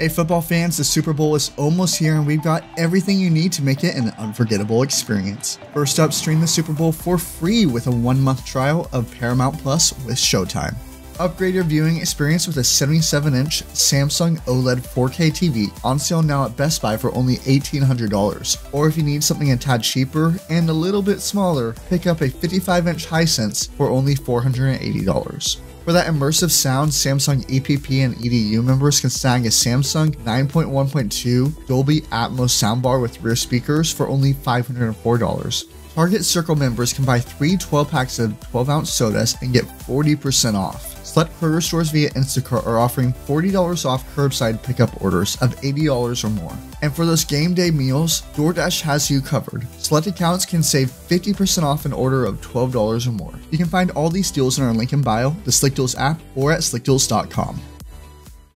Hey, football fans, the Super Bowl is almost here, and we've got everything you need to make it an unforgettable experience. First up, stream the Super Bowl for free with a one month trial of Paramount Plus with Showtime. Upgrade your viewing experience with a 77 inch Samsung OLED 4K TV on sale now at Best Buy for only $1,800. Or if you need something a tad cheaper and a little bit smaller, pick up a 55 inch Hisense for only $480. For that immersive sound, Samsung EPP and EDU members can snag a Samsung 9.1.2 Dolby Atmos soundbar with rear speakers for only $504. Target Circle members can buy three 12 packs of 12 ounce sodas and get 40% off. Select Kroger stores via Instacart are offering $40 off curbside pickup orders of $80 or more. And for those game day meals, DoorDash has you covered. Select accounts can save 50% off an order of $12 or more. You can find all these deals in our link in bio, the Slick Deals app, or at slickdeals.com.